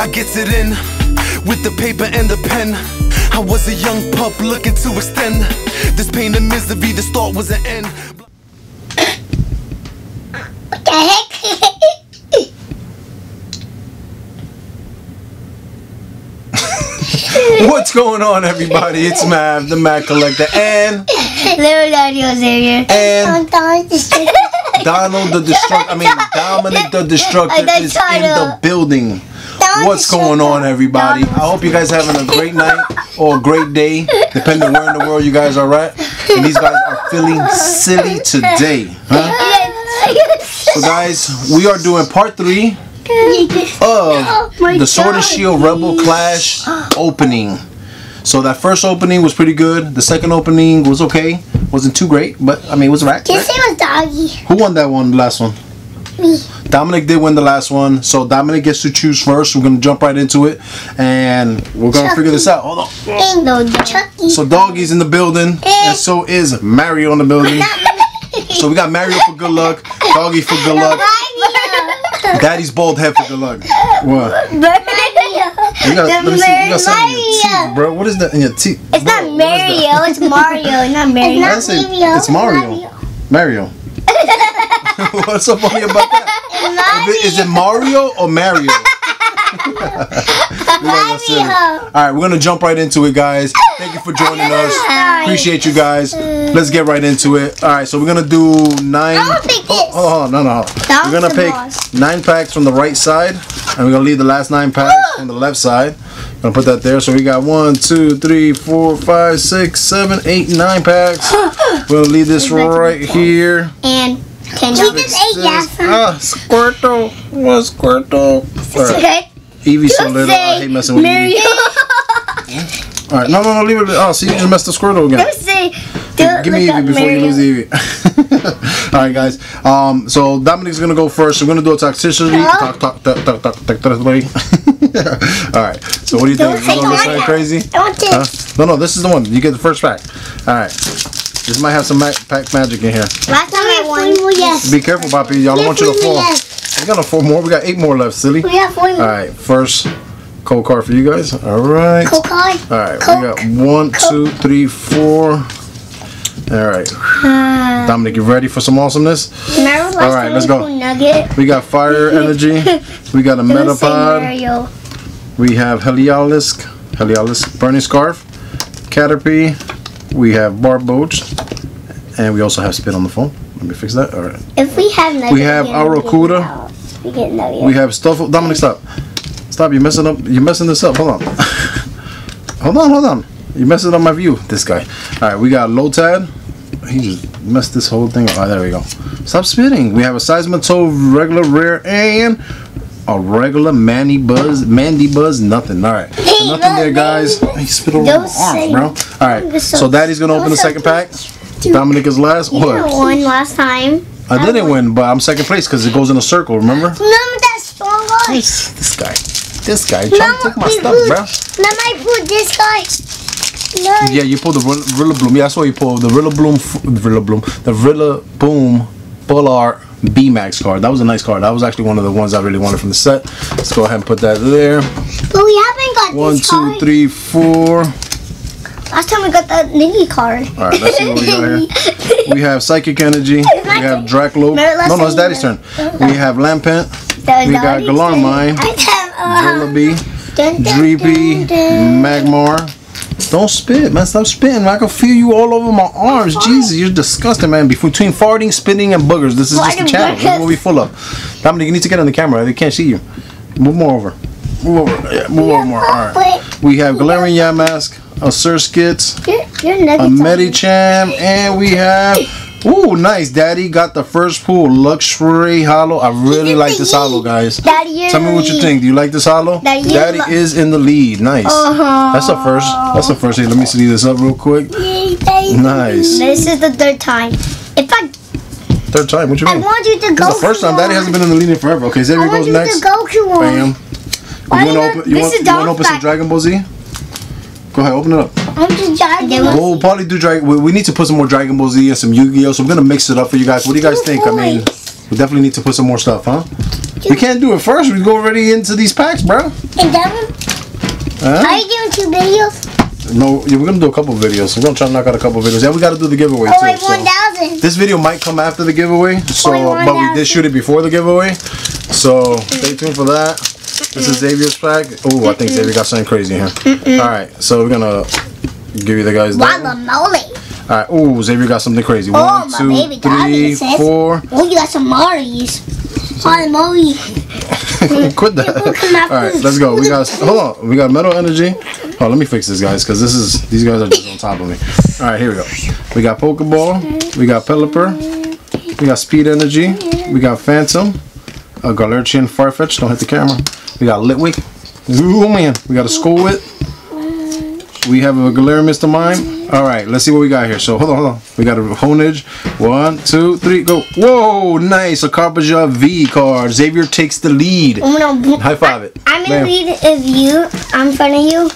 I gets it in with the paper and the pen. I was a young pup looking to extend this pain and misery. The start was an end. What the heck? What's going on, everybody? It's Mav, the Mad Collector, and Leonardo Xavier. and Donald the Destructor. I mean, Dominic the Destructor is in the building. What's going on, everybody? I hope you guys having a great night or a great day, depending where in the world you guys are at. And these guys are feeling silly today, huh? So, guys, we are doing part three of the Sword and Shield Rebel Clash opening. So that first opening was pretty good. The second opening was okay. Wasn't too great, but I mean it was right. His name was Doggy. Who won that one? The last one. Me. Dominic did win the last one, so Dominic gets to choose first. We're gonna jump right into it, and we're gonna figure this out. Hold on. No Chucky. So Doggy's in the building, and so is Mario in the building. So we got Mario for good luck, Doggy for good luck, Daddy's bald head for good luck. What? You got, let me see. You got something in your teeth, bro. What is that in your teeth? It's Bro, not what is that? Mario, it's Mario, not Mario. I said it's Mario. Mario. What's so funny about that? Is it- Mario or Mario? All right, we're gonna jump right into it, guys. Thank you for joining us. Appreciate you guys. Let's get right into it. All right, so we're gonna do nine. I wanna pick Oh, oh, oh, no, no. That We're gonna pick boss. nine packs from the right side, and we're gonna leave the last nine packs on the left side. I'm Gonna put that there. So we got one, two, three, four, five, six, seven, eight, nine packs. We're gonna leave this right here. And can you just ate yes? Ah, Squirtle. What Squirtle? Right. Okay. Evie's so little. I hate messing with Evie. Mario. All right, no, no, no, leave it. Oh, see, you just messed the Squirtle again. Don't say. Give Don't me Evie before you Mario. lose Evie. All right, guys. Um, so Dominic's gonna go first. We're gonna do a toxicity. Talk, talk, talk, talk, talk, talk, talk, talk. All right. So what do you think? We're gonna go crazy? I want to. Huh? No, no. This is the one. You get the first pack. All right. This might have some ma- pack magic in here. Last time I won. Yes. Be careful, Poppy. Y'all don't want you to fall. We got a four more. We got eight more left, silly. We got four All more. right. First cold card for you guys. All right. Coke card. All right, we Coke. got one, two, three, four. All right, Uh, Dominic, you ready for some awesomeness? last All right, let's go. Nugget. We got fire energy. We got a metapod. We have Heliolisk, Heliolisk burning scarf, Caterpie. We have Barboach, and we also have spit on the phone. Let me fix that. All right. If we have Nugget, We have we get Arrokuda. Nugget out. We get Nugget. We have stuff. Dominic, stop. Stop. You're messing up. You're messing this up. Hold on. hold on. Hold on. You're messing up my view. This guy. All right. We got Lotad. He just messed this whole thing up. Oh, there we go. Stop spitting. We have a Seismitoad regular rare and a regular Mandibuzz. Mandy Buzz. Nothing. All right. So nothing there, look, guys. Oh, he spit over Don't my say- arms, bro. All right. So- So Daddy's gonna open the second pack. Dominic is last. You What? won last time. I didn't win, but I'm second place because it goes in a circle. Remember? Remember that strong guy? This, this guy. This guy trying to take my stuff, put- bro. Remember I put this guy? No. Yeah, you pulled the Rilla- Bloom. Yeah, I saw you pull the Rillaboom, Bloom, the Rillaboom, the Rillaboom Full Art VMAX card. That was a nice card. That was actually one of the ones I really wanted from the set. Let's go ahead and put that there. But we haven't got One, two, card. three, four. Last time we got the Niggy card. All right, let's see what we got here. We have Psychic Energy. We have Drakloak. No, no, it's Daddy's turn. We have Lampent, We got Galarmine, thing. I have, uh, Vullaby, dun, dun, Dreepy. Magmar. Don't spit, man. Stop spitting. I can feel you all over my arms. Jesus, you're disgusting, man. Between farting, spitting, and boogers, this is just the Farting, channel. This is what we full of. Dominic, you need to get on the camera. They can't see you. Move more over. Move over. Yeah, move over more. All right. We have Galarian Yamask, a Surskit, a nuggets. on. Medicham, and we have. Ooh, nice. Daddy got the first pool. Luxray Hollow. I really like this lead. hollow, guys. Daddy, Tell me what you think. Do you like this hollow? Daddy, Daddy is in the lead. Nice. Uh-huh. That's the first. That's the first. Hey, let me see this up real quick. Yay. Nice. This is the third time. If I, Third time. What you mean? I want you to go. This is the first time. Daddy hasn't been in the lead in forever. Okay, Xavier goes next. Bam. You want to open? You want to open some Dragon Ball Z? Go ahead, open it up. I'm just jogging. We'll probably do Dragon. We, we need to put some more Dragon Ball Z and some Yu-Gi-Oh. So I'm gonna mix it up for you guys. What do you guys think? I mean, We definitely need to put some more stuff, huh? We can't do it first. We go already into these packs, bro. And then, Huh? are you doing two videos? No, yeah, we're gonna do a couple videos. We're gonna try to knock out a couple videos. Yeah, we gotta do the giveaway Oh, too. wait, so. 1,000. This video might come after the giveaway, so but we did shoot it before the giveaway. So stay tuned for that. This is Xavier's pack. Oh, I think Xavier got something crazy here. All right, so we're gonna give you the guys that. Guacamole. All right. Oh, Xavier got something crazy. Oh, One, my two, baby three, four. Oh, you got some Marties. Guacamole. Quit that. Look at my All right, let's go. We got hold on. We got metal energy. Oh, let me fix this, guys, because this is these guys are just on top of me. All right, here we go. We got Pokeball. We got Pelipper. We got Speed Energy. We got Phantump. A Galarian Farfetch. Don't hit the camera. We got Litwick. Ooh man. We got a Skullwit. We have a Galarian Mr. Mime. All right, let's see what we got here. So hold on, hold on. We got a Honedge. One, two, three, go. Whoa, nice. A Copperajah V card. Xavier takes the lead. Oh, I'm gonna. High five it. I'm in lead of you. I'm in front of you.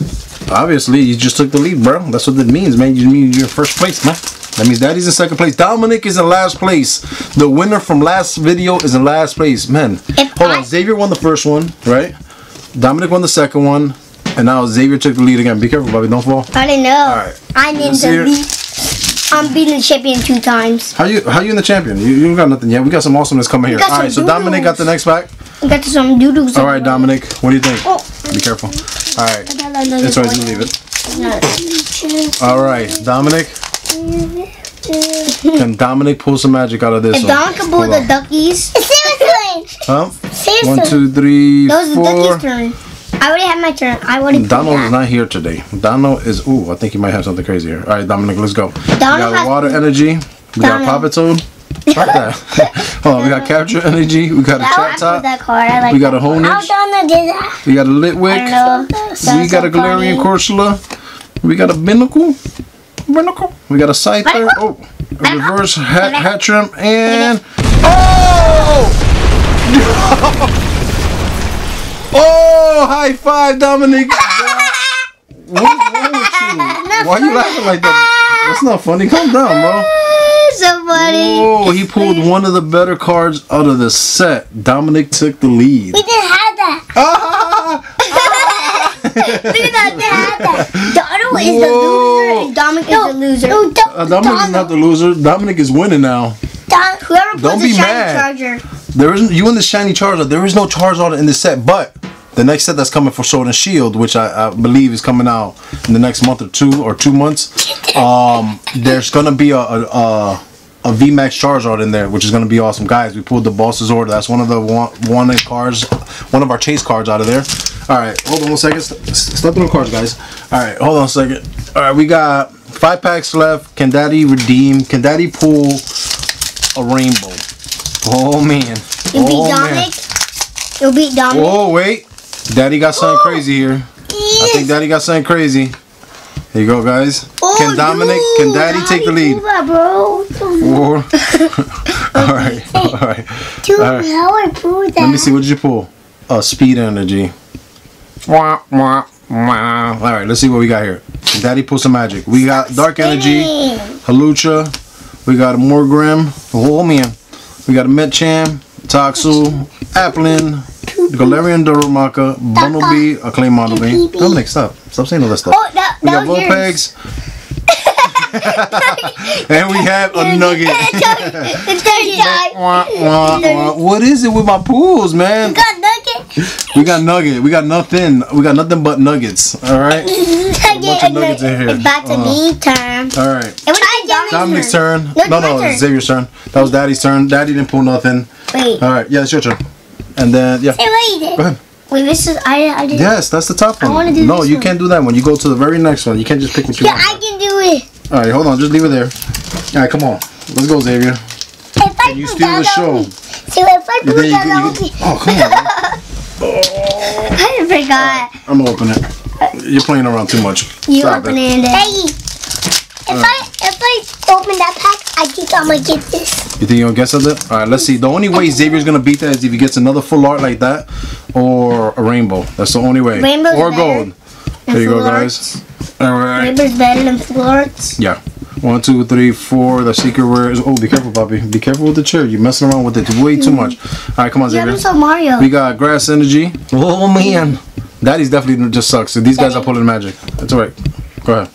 Obviously, you just took the lead, bro. That's what that means, man. You mean you're first place, man. That means Daddy's in second place. Dominic is in last place. The winner from last video is in last place, man. If Hold I- on, Xavier won the first one, right? Dominic won the second one, and now Xavier took the lead again. Be careful, Bobby. Don't fall. I didn't know. right. I'm in the lead. I'm beating the champion two times. How you? How you in the champion? You, you don't got nothing yet. We got some awesomeness coming here. All right, so some Dominic got the next pack. I got some doodles. All right, Dominic. What do you think? Oh. Be careful. All right. It's It's alright. You leave it. All right, Dominic. Can Dominic pull some magic out of this If one? Don can pull the on. duckies. Seriously. Huh? Seriously. One, two, three, That was the four. ducky's turn. I already had my turn. I already put Donald that. is not here today. Donald is. Ooh, I think he might have something crazy here. All right, Dominic, let's go. we got water energy. We got Donald. Palpitoad. Like that. Hold on, we got capture energy. We got a Chatot. that card. I like We got a card. Honedge. How Donna did that? We got a Litwick. We got a Galarian. Corsola. We got a Binacle. Binacle. We got a Scyther. Oh, a reverse hat, Hattrem. And. Oh! oh! High five, Dominic. What's wrong with you? Why are you laughing like that? That's not funny. Calm down, bro. so funny. Oh, he pulled one of the better cards out of the set. Dominic took the lead. We didn't have that. Ah! Look at that. We had that. Donald is the Whoa. loser and Dominic is the loser. No, Uh, Dominic is not the loser. Dominic is winning now. Don, whoever puts Don't the be shiny mad. charger. There isn't you and the shiny charger. There is no Charizard in the set, but the next set that's coming for Sword and Shield, which I, I believe is coming out in the next month or two or two months, um, there's gonna be a a, a, a VMAX Charizard in there, which is gonna be awesome, guys. We pulled the Boss's Order. That's one of the one wanted cards, one of our chase cards out of there. All right, hold on one second. St- Stop doing cards, guys. All right, hold on a second. All right, we got five packs left. Can Daddy redeem? Can Daddy pull a rainbow? Oh man. You beat oh, man. Dominic. You'll beat Dominic. Oh, wait. Daddy got something crazy here. I think Daddy got something crazy. Here you go, guys. Oh, can Dominic, can dude, Daddy take the lead? that, bro. All right, all right. Dude, All right. how I that? Let me see. What did you pull? Uh, speed energy. Wah, wah, wah. All right, let's see what we got here. Can Daddy pull some magic. We got dark energy, Hawlucha. We got a Morgrem. Oh man. We got a Medicham, Toxel, Applin, Galarian Darumaka, Bumblebee, a Clay Model Bee. Dominic, stop. Stop saying all that stuff. Oh, that, We got. Vulpix. and we have a Nugget. What is it with my pools, man? We Got nugget. We got nugget. We got nothing. We got nothing but nuggets. All right. Nugget. of nuggets in here. It's back to Uh-huh. me turn. All right. It was Dominic's turn. No, No, no, turn. Xavier's turn. That was Daddy's turn. Daddy didn't pull nothing. Wait. All right. Yeah, it's your turn. And then yeah. Hey, wait. Go ahead. Wait, this is I. I did. Yes, that's the top one. I wanna do no, this you one. can't do that one. You go to the very next one. You can't just pick what you Yeah, want. I can do it. All right, hold on. Just leave it there. All right, come on. Let's go, Xavier. If I You steal the show. on- So if I You put think you that on you me, Oh, come on. I forgot. I'm gonna open it. You're playing around too much. You Stop open it. it. Hey, if I if I open that pack, I think I'm gonna get this. You think you'll get something? All right, let's see. The only way Xavier's gonna beat that is if he gets another full art like that, or a rainbow. That's the only way. Rainbow's or gold. There you go, full guys. All right. Rainbow's better than full arts. Yeah. One, two, three, four. The secret rare is. Oh, be careful, Poppy. Be careful with the chair. You're messing around with it way too mm. much. All right, come on, Yeah, Xavier. I'm so Mario. We got grass energy. Oh man, that is definitely just sucks. So these guys are pulling magic. That's alright. Go ahead.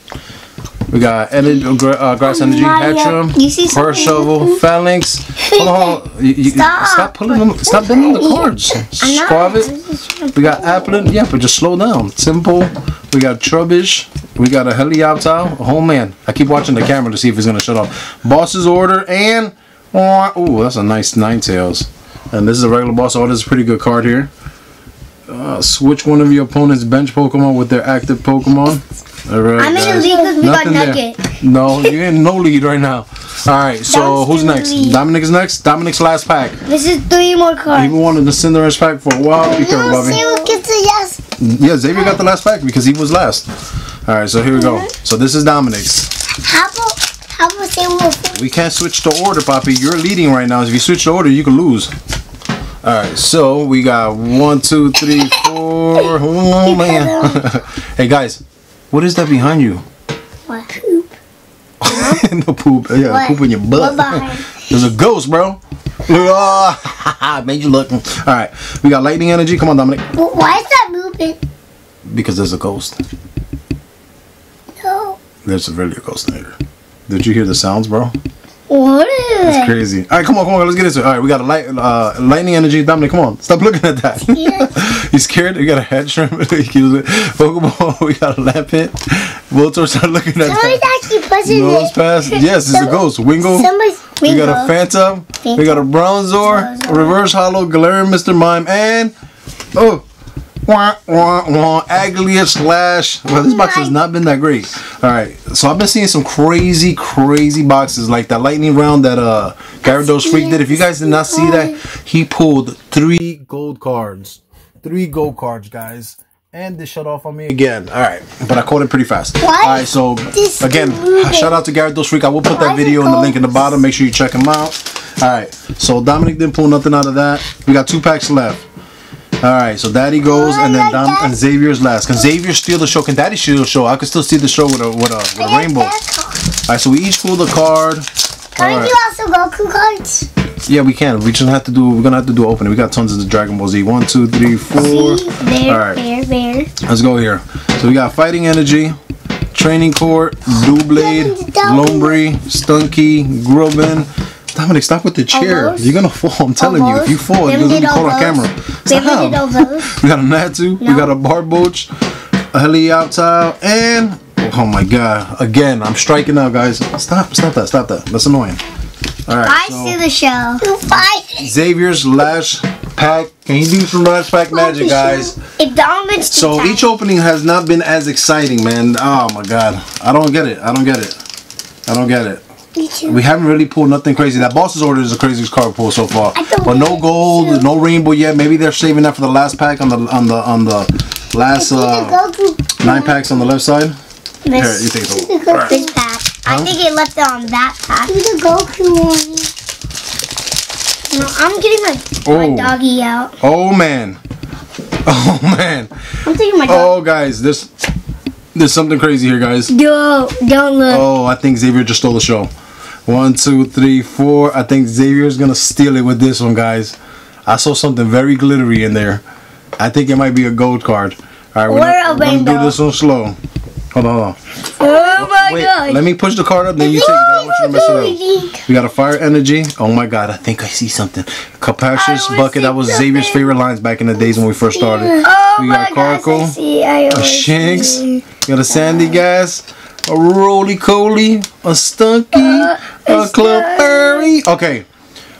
We got energy, uh, uh, grass energy, you see Fur something? Shovel, Falinks. Hold on. You, you, Stop. stop pulling them. Stop bending the cords. Skwovet. We got Applin. Yeah, but just slow down. Simple. We got Trubbish. We got a Helioptile. Oh man, I keep watching the camera to see if it's gonna shut off. Boss's order and oh, that's a nice Ninetales. And this is a regular boss order. This is a pretty good card here. Uh, switch one of your opponent's bench Pokemon with their active Pokemon. All right, I'm in the guys. league because we got Nothing there. Nugget. No, you're in no lead right now. All right, so who's next? lead. Dominic is next. Dominic's last pack. This is three more cards. He wanted the Cinderella's pack for a while. Be careful, Bobby. who gets the yes. Yeah, Xavier got the last pack because he was last. All right, so here we go. Mm-hmm. So this is Dominic's. How about, how about say? We can't switch the order, Poppy. You're leading right now. If you switch the order, you can lose. All right, so we got one, two, three, four. Oh man! hey guys, what is that behind you? What? Poop. no poop. Yeah, What? poop in your butt. There's a ghost, bro. Ah, Made you look. All right, we got lightning energy. Come on, Dominic. Wh- Why is that moving? Because there's a ghost. No. There's a really a ghost in here. Did you hear the sounds, bro? What is it? crazy. All right, come on, come on, let's get into it. All right, we got a light, uh, lightning energy. Dominic, come on, stop looking at that. He's scared. We got a head shrimp. He keeps it. Pokeball. We got a Lampent. Voltor, start looking at Somebody's that. actually pushing Nose it. pass. Yes, it's a ghost. Wingo. Somebody's We got a Wingo. Phantump. We got a Bronzor. Bronzor. Reverse Hollow. Galarian Mr. Mime. And oh. Wah, wah, wah, Aegislash. Well, this box has not been that great. All right, so I've been seeing some crazy, crazy boxes like that lightning round that uh Gyarados Freak did. If you guys did not see that, he pulled three gold cards, three gold cards, guys, and they shut off on me again. All right, but I caught it pretty fast. Why All right, so this again, shout out to Gyarados Freak. I will put that video in the link in the bottom. Make sure you check him out. All right, so Dominic didn't pull nothing out of that. We got two packs left. All right, so Daddy goes, and then Dom and Xavier's last. Can Xavier steal the show? Can Daddy steal the show? I could still steal the show with a with a, with a rainbow. All right, so we each pull the card. Can right. you also Goku cards? Yeah, we can. We just have to do. We're gonna have to do opening. We got tons of the Dragon Ball Z. One, two, three, four. See? Bear, All right. bear, bear. Let's go here. So we got Fighting Energy, Training Court, Doublade, Lombre, Stunky, Grubbin. Dominic, stop with the chair. Almost. You're gonna fall. I'm telling you. If you fall, you're gonna be caught on camera. Then we Stop. We got a Natu, we got a Barboach, a Helioptile, and oh my god! Again, I'm striking out, guys. Stop! Stop that! Stop that! That's annoying. All right. I so- see the show. You fight. Xavier's last pack. Can you do some last pack magic, guys? If Donovan's too So tight. each opening has not been as exciting, man. Oh my god, I don't get it. I don't get it. I don't get it. Me too. We haven't really pulled nothing crazy. That boss's order is the craziest card pull so far. But no gold, too. no rainbow yet. Maybe they're saving that for the last pack on the on the on the last uh, nine packs on the left side. Here, you This, take it. this Alright. pack. I think it left it on that pack. Do the Goku one. No, I'm getting my, Oh. my doggy out. Oh man. Oh man. I'm taking my dog. Oh guys, there's there's something crazy here, guys. Yo, don't look. Oh, I think Xavier just stole the show. One, two, three, four. I think Xavier's gonna steal it with this one, guys. I saw something very glittery in there. I think it might be a gold card. All right, we're, we're gonna do this one slow. Hold on, hold on. Oh my Wait, god. let me push the card up, then you take it. I don't want you to mess it up. We got a fire energy. Oh my god, I think I see something. Capacious bucket. That was see Xavier's favorite lines back in the days when we first started. Oh we my got a gosh, I see. I a Shinx, see. got a Sandygast, a Rolycoly, a Stunky, Uh, a Clefairy. Okay,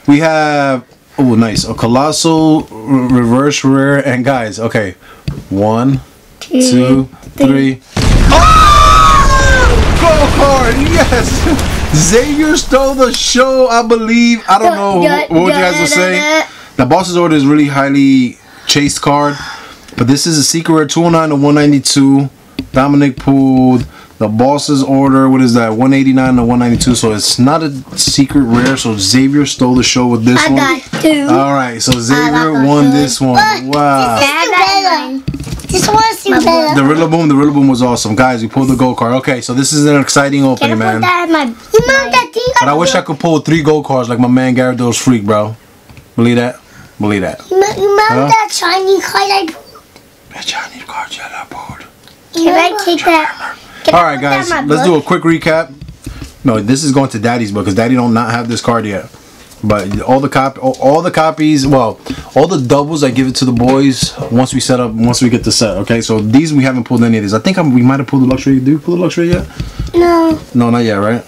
we have oh nice a Coalossal Reverse Rare and guys. Okay, one, two, three. Oh! Gold card, yes. Xavier stole the show. I believe. I don't know what you guys will say. The boss's order is really highly chased card, but this is a secret rare 209 to 192. Dominic pulled the boss's order. What is that? 189 to 192. So it's not a secret rare. So Xavier stole the show with this I one. I got two. All right, so Xavier won two. this one. Look, Wow. this is the red one. Just want to see better. The Rillaboom, the Rillaboom was awesome. Guys, we pulled the gold card. Okay, so this is an exciting opening, Can I opening, put man. that in my... You remember that thing? But I wish I could pull three gold cards like my man Gyarados Freak, bro. Believe that? Believe that. You remember, Huh? that shiny card I pulled? That Chinese card that I pulled. Can I take that? Can All right, guys, let's do a quick recap. No, this is going to Daddy's book because Daddy don't not have this card yet. But all the cop, all, all the copies, well, all the doubles, I give it to the boys once we set up, once we get the set. Okay, so these we haven't pulled any of these. I think I'm, we might have pulled the Luxray. Do you pull the Luxray yet? No. No, not yet, right?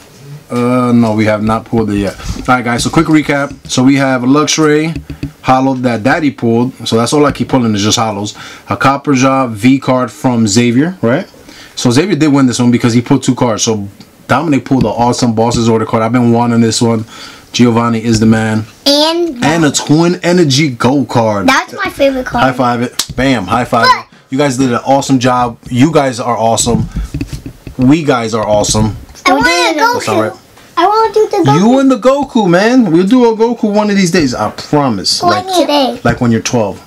Uh, no, we have not pulled it yet. All right, guys. So quick recap. So we have a Luxray hollow that Daddy pulled. So that's all I keep pulling is just hollows. A Copperajah V card from Xavier, right? So Xavier did win this one because he pulled two cards. So Dominic pulled the awesome bosses order card. I've been wanting this one. Giovanni is the man. And And a twin energy gold card. that's my favorite card. High five it. Bam. High five. But- it. You guys did an awesome job. You guys are awesome. We guys are awesome. I want to all Goku. right. I want to do the Goku. You and the Goku, man. We'll do a Goku one of these days. I promise. Like Like, today. like when you're 12.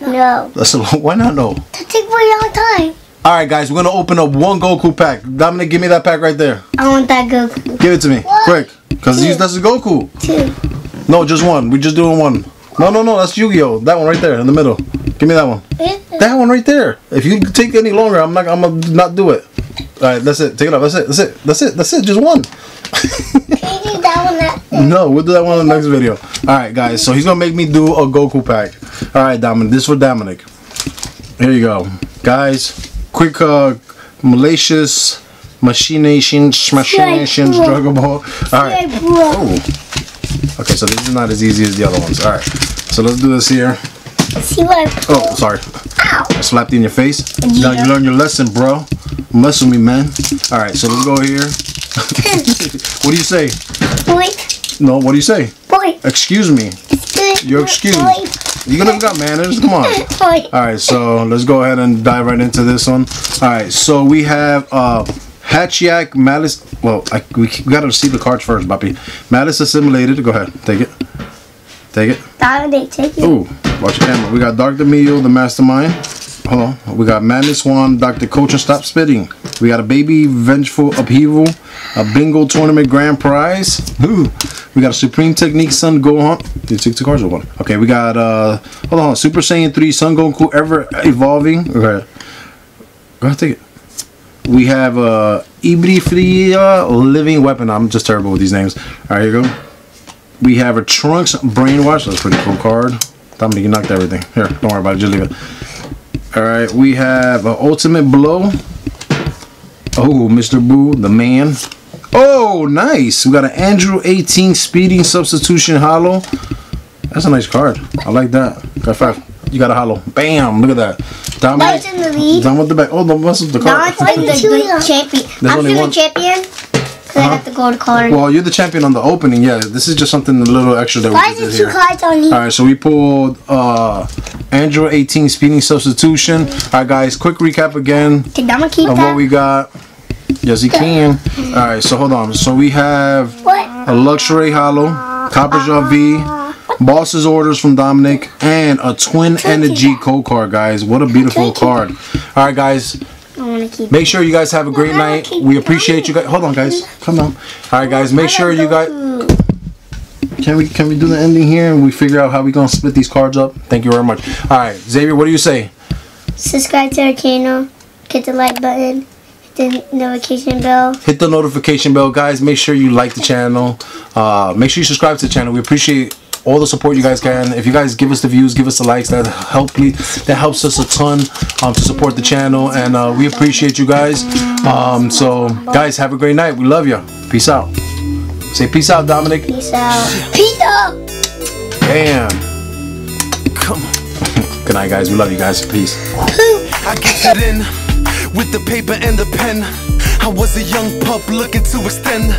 No. That's a why not? No. That take a long time. All right, guys. We're gonna open up one Goku pack. Dominic, give me that pack right there. I want that Goku. Give it to me, What? quick. Cause these, that's a Goku. Too. No, just one. We're just doing one. No, no, no. That's Yu-Gi-Oh. That one right there in the middle. Give me that one. That one right there. If you take any longer, I'm not. I'm gonna not do it. All right, that's it. Take it off. That's it. That's it. That's it. That's it. Just one. Can you do that one No, we'll do that one in the next video. All right, guys. So he's gonna make me do a Goku pack. All right, Dominic. This for Dominic. Here you go, guys. Quick, uh, malicious machinations, machinations, Ball. All right. Oh. Okay, so this is not as easy as the other ones. All right. So let's do this here. See what Oh, sorry. Ow. I slapped you in your face. Now you learned your lesson, bro. Mess with me, man. All right. So let's go here. what do you say? Boy. No. What do you say? Boy. Excuse me. You're excused. Boy. You gonna got manners? Come on. All right, so let's go ahead and dive right into this one. All right, so we have uh, Hatchiak Malice. Well, I, we, we gotta see the cards first, Boppy. Malice assimilated. Go ahead, take it. Take it. Dominic, take it. Ooh, watch your camera. We got Dr. Myuu, the mastermind. Hold on. We got Madness One, Dr. Coach, and Stop Spitting. We got a Baby Vengeful Upheaval, a Bingo Tournament Grand Prize. Ooh. We got a Supreme Technique Son Gohan. Did you take two cards or one? Okay, we got, uh, hold on, Super Saiyan 3 Son Goku Ever Evolving. Okay. Go ahead, take it. We have, uh, Ibrifria Living Weapon. I'm just terrible with these names. All right, here you go. We have a Trunks Brainwash. That's a pretty cool card. Dominic, you knocked everything. Here, don't worry about it. Just leave it. All right, we have an Ultimate Blow. Oh, Mr. Buu, the man. Oh, nice. We got an Android 18 Speeding Substitution Hollow. That's a nice card. I like that. Got five. You got a hollow. Bam! Look at that. Dominic. That's in the lead. Done with the back. Oh, the what's the card? Dominic's the, the champion. There's I'm only still one- the champion. Because Uh-huh. got the gold card. Well, you're the champion on the opening. Yeah, this is just something a little extra that Why we did here. cards on All here? right, so we pulled uh, Android 18 speeding substitution. All right, guys, quick recap again Can Dominic keep of what we got. Yes, he can. All right, so hold on. So we have What? a Luxray hollow, Copperajah V, boss's orders from Dominic, and a twin energy code card, guys. What a beautiful card. All right, guys, I want to keep make sure you guys have a great night. We appreciate you guys. Hold on, guys. Come on. All right, guys, make sure you guys. Can we can we do the ending here and we figure out how we gonna split these cards up? Thank you very much. All right, Xavier, what do you say? subscribe to our channel, hit the like button, hit the notification bell. Hit the notification bell, guys. Make sure you like the channel. Uh, make sure you subscribe to the channel. We appreciate all the support you guys can. If you guys give us the views, give us the likes, that help that helps us a ton um, to support the channel, and uh, we appreciate you guys. Um, so, guys, have a great night. We love you. Peace out. Say peace out, Dominic. Peace out. Peace out. Damn. Come on. Good night, guys. We love you guys. Peace. I get it in with the paper and the pen. I was a young pup looking to extend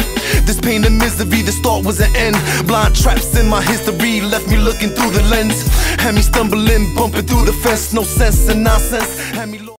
this pain and misery. The start was an end. Blind traps in my history left me looking through the lens. Had me stumbling, bumping through the fence. No sense and nonsense. Had me.